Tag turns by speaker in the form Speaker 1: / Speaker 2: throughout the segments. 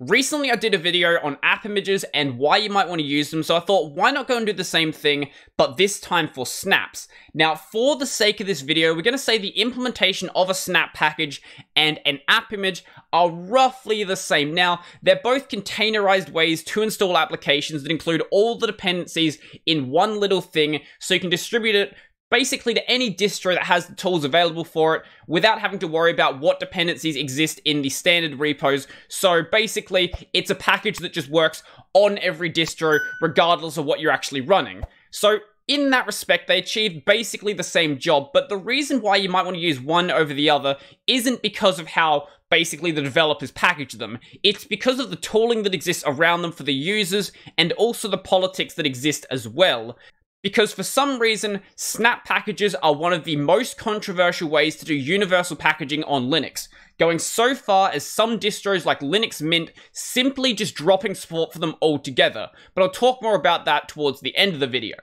Speaker 1: Recently, I did a video on app images and why you might want to use them, so I thought, why not go and do the same thing, but this time for snaps. Now, for the sake of this video, we're going to say the implementation of a snap package and an app image are roughly the same. Now, they're both containerized ways to install applications that include all the dependencies in one little thing, so you can distribute it basically to any distro that has the tools available for it without having to worry about what dependencies exist in the standard repos. So basically, it's a package that just works on every distro regardless of what you're actually running. So in that respect, they achieve basically the same job, but the reason why you might want to use one over the other isn't because of how basically the developers package them. It's because of the tooling that exists around them for the users and also the politics that exist as well because for some reason, snap packages are one of the most controversial ways to do universal packaging on Linux, going so far as some distros like Linux Mint simply just dropping support for them altogether, but I'll talk more about that towards the end of the video.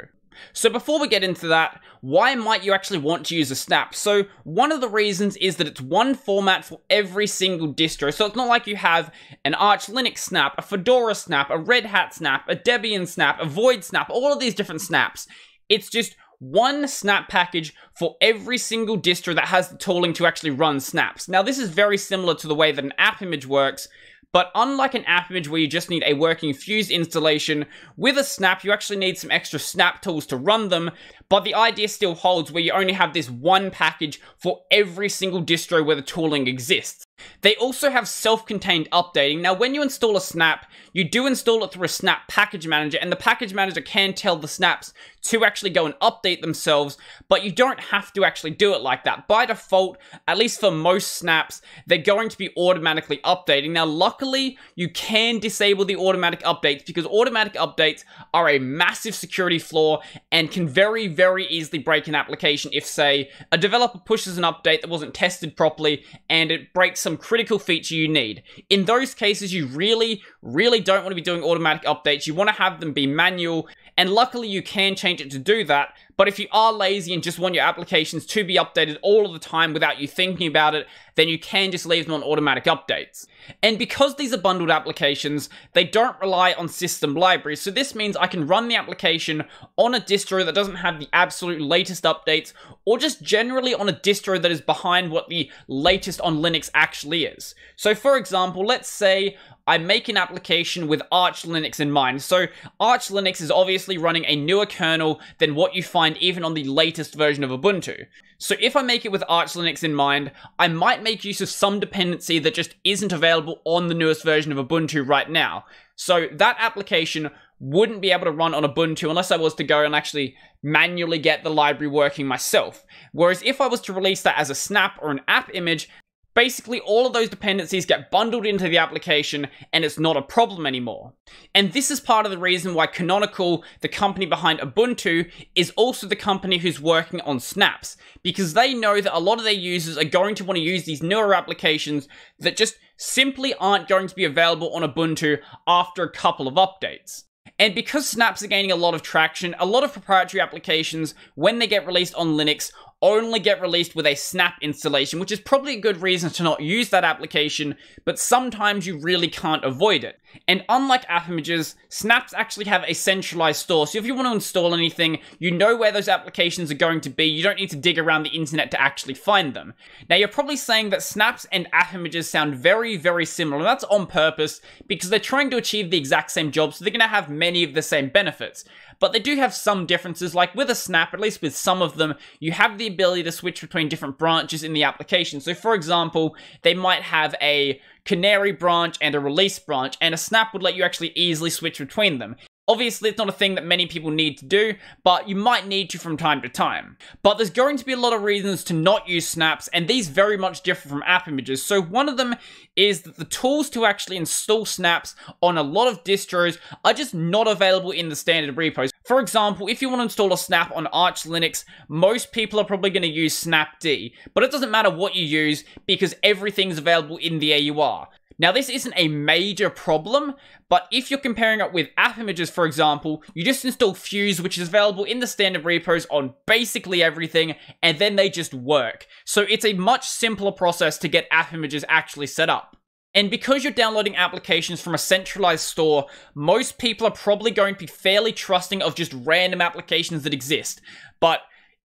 Speaker 1: So before we get into that, why might you actually want to use a snap? So one of the reasons is that it's one format for every single distro. So it's not like you have an Arch Linux snap, a Fedora snap, a Red Hat snap, a Debian snap, a Void snap, all of these different snaps. It's just one snap package for every single distro that has the tooling to actually run snaps. Now this is very similar to the way that an app image works, but unlike an app image where you just need a working Fuse installation, with a snap you actually need some extra snap tools to run them, but the idea still holds where you only have this one package for every single distro where the tooling exists. They also have self-contained updating. Now, when you install a snap, you do install it through a snap package manager, and the package manager can tell the snaps to actually go and update themselves, but you don't have to actually do it like that. By default, at least for most snaps, they're going to be automatically updating. Now, luckily, you can disable the automatic updates because automatic updates are a massive security flaw and can very, very easily break an application if, say, a developer pushes an update that wasn't tested properly and it breaks some critical feature you need. In those cases, you really, really don't want to be doing automatic updates. You want to have them be manual and luckily you can change it to do that, but if you are lazy and just want your applications to be updated all of the time without you thinking about it, then you can just leave them on automatic updates. And because these are bundled applications, they don't rely on system libraries, so this means I can run the application on a distro that doesn't have the absolute latest updates, or just generally on a distro that is behind what the latest on Linux actually is. So for example, let's say I make an application with Arch Linux in mind. So Arch Linux is obviously running a newer kernel than what you find even on the latest version of Ubuntu. So if I make it with Arch Linux in mind, I might make use of some dependency that just isn't available on the newest version of Ubuntu right now. So that application wouldn't be able to run on Ubuntu unless I was to go and actually manually get the library working myself. Whereas if I was to release that as a snap or an app image, Basically, all of those dependencies get bundled into the application and it's not a problem anymore. And this is part of the reason why Canonical, the company behind Ubuntu, is also the company who's working on snaps, because they know that a lot of their users are going to want to use these newer applications that just simply aren't going to be available on Ubuntu after a couple of updates. And because snaps are gaining a lot of traction, a lot of proprietary applications, when they get released on Linux, only get released with a snap installation, which is probably a good reason to not use that application, but sometimes you really can't avoid it. And unlike app images, snaps actually have a centralized store, so if you want to install anything, you know where those applications are going to be, you don't need to dig around the internet to actually find them. Now you're probably saying that snaps and app images sound very, very similar, and that's on purpose, because they're trying to achieve the exact same job, so they're going to have many of the same benefits but they do have some differences, like with a snap, at least with some of them, you have the ability to switch between different branches in the application. So for example, they might have a canary branch and a release branch, and a snap would let you actually easily switch between them. Obviously, it's not a thing that many people need to do, but you might need to from time to time. But there's going to be a lot of reasons to not use snaps, and these very much differ from app images. So one of them is that the tools to actually install snaps on a lot of distros are just not available in the standard repos. For example, if you want to install a snap on Arch Linux, most people are probably going to use snapd, but it doesn't matter what you use because everything's available in the AUR. Now, this isn't a major problem, but if you're comparing it with app images, for example, you just install Fuse, which is available in the standard repos on basically everything, and then they just work. So it's a much simpler process to get app images actually set up. And because you're downloading applications from a centralized store, most people are probably going to be fairly trusting of just random applications that exist. But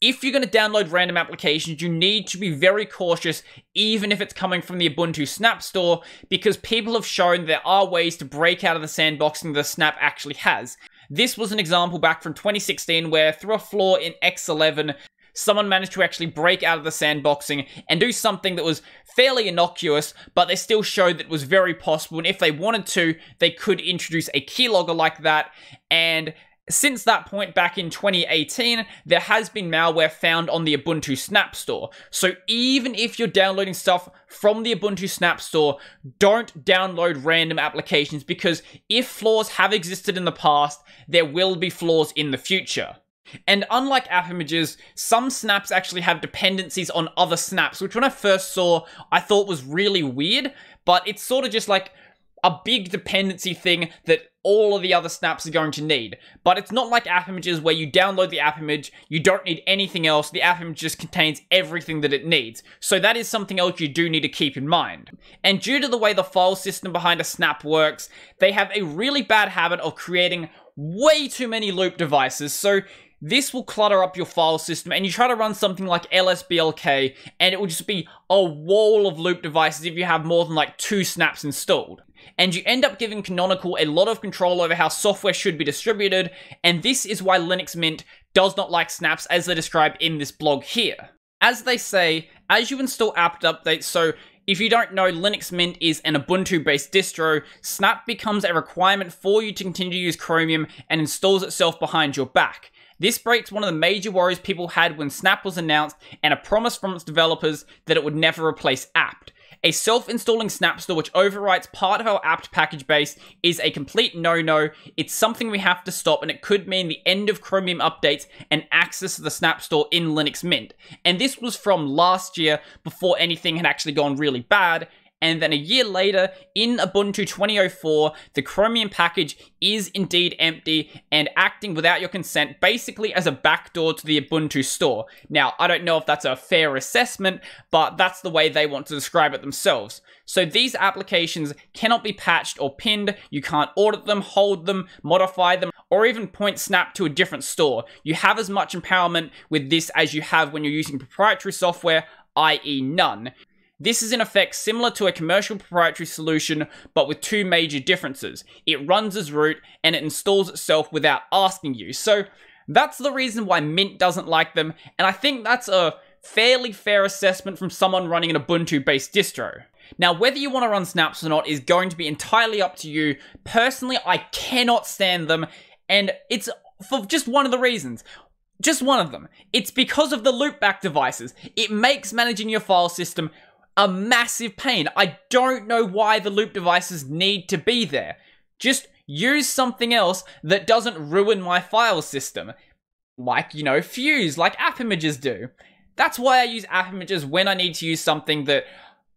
Speaker 1: if you're going to download random applications, you need to be very cautious, even if it's coming from the Ubuntu Snap Store, because people have shown there are ways to break out of the sandboxing the Snap actually has. This was an example back from 2016 where, through a flaw in X11, someone managed to actually break out of the sandboxing and do something that was fairly innocuous, but they still showed that it was very possible. And if they wanted to, they could introduce a keylogger like that. And since that point back in 2018, there has been malware found on the Ubuntu Snap Store. So even if you're downloading stuff from the Ubuntu Snap Store, don't download random applications because if flaws have existed in the past, there will be flaws in the future. And unlike app images, some snaps actually have dependencies on other snaps, which when I first saw, I thought was really weird, but it's sort of just like a big dependency thing that all of the other snaps are going to need. But it's not like app images where you download the app image, you don't need anything else, the app image just contains everything that it needs. So that is something else you do need to keep in mind. And due to the way the file system behind a snap works, they have a really bad habit of creating way too many loop devices. So this will clutter up your file system and you try to run something like lsblk and it will just be a wall of loop devices if you have more than like two snaps installed. And you end up giving Canonical a lot of control over how software should be distributed, and this is why Linux Mint does not like snaps as they describe in this blog here. As they say, as you install apt updates, so if you don't know, Linux Mint is an Ubuntu based distro. Snap becomes a requirement for you to continue to use Chromium and installs itself behind your back. This breaks one of the major worries people had when Snap was announced and a promise from its developers that it would never replace apt. A self-installing Snap Store which overwrites part of our apt package base is a complete no-no. It's something we have to stop and it could mean the end of Chromium updates and access to the Snap Store in Linux Mint. And this was from last year before anything had actually gone really bad and then a year later, in Ubuntu 2004, the Chromium package is indeed empty and acting without your consent, basically as a backdoor to the Ubuntu store. Now, I don't know if that's a fair assessment, but that's the way they want to describe it themselves. So these applications cannot be patched or pinned, you can't audit them, hold them, modify them, or even point Snap to a different store. You have as much empowerment with this as you have when you're using proprietary software, i.e. none. This is in effect similar to a commercial proprietary solution, but with two major differences. It runs as root, and it installs itself without asking you. So that's the reason why Mint doesn't like them, and I think that's a fairly fair assessment from someone running an Ubuntu-based distro. Now, whether you want to run snaps or not is going to be entirely up to you. Personally, I cannot stand them, and it's for just one of the reasons. Just one of them. It's because of the loopback devices. It makes managing your file system a massive pain. I don't know why the loop devices need to be there. Just use something else that doesn't ruin my file system. Like, you know, Fuse, like app images do. That's why I use app images when I need to use something that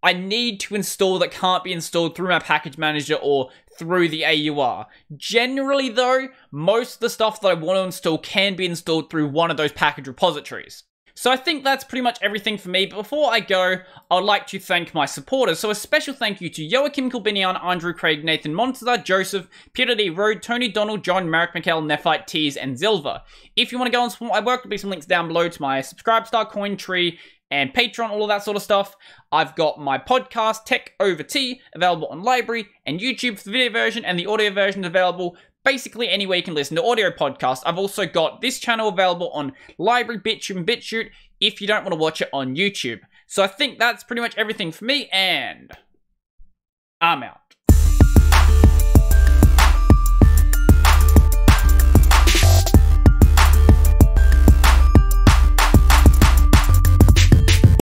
Speaker 1: I need to install that can't be installed through my package manager or through the AUR. Generally though, most of the stuff that I want to install can be installed through one of those package repositories. So I think that's pretty much everything for me, but before I go, I would like to thank my supporters. So a special thank you to Joachim Kilbinian, Andrew Craig, Nathan Monster, Joseph, Peter D. Road, Tony Donald, John, Merrick McKell, Nephite, Tees, and Zilva. If you want to go and support my work, there'll be some links down below to my Subscribestar, coin tree, and Patreon, all of that sort of stuff. I've got my podcast, Tech Over Tea, available on LBRY and YouTube for the video version, and the audio version is available basically anywhere you can listen to audio podcasts. I've also got this channel available on LBRY, BitTube, and BitChute if you don't want to watch it on YouTube. So I think that's pretty much everything for me, and I'm out.